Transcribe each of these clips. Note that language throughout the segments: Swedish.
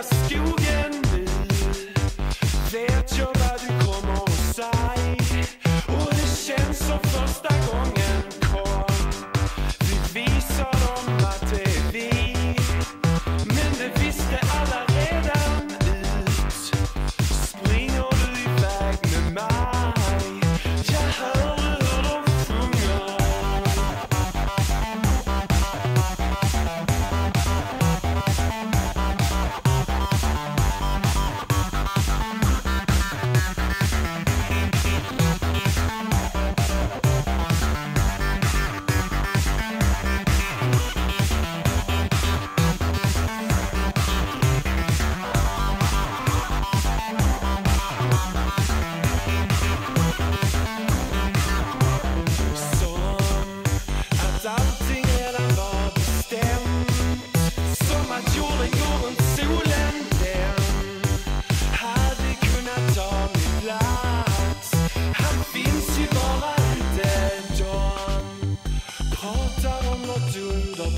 excuse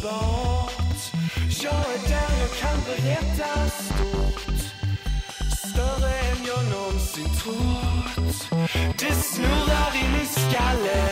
underbart Jag är där jag kan berätta stort. Större än jag någonsin trott. Det snurrar i min skalle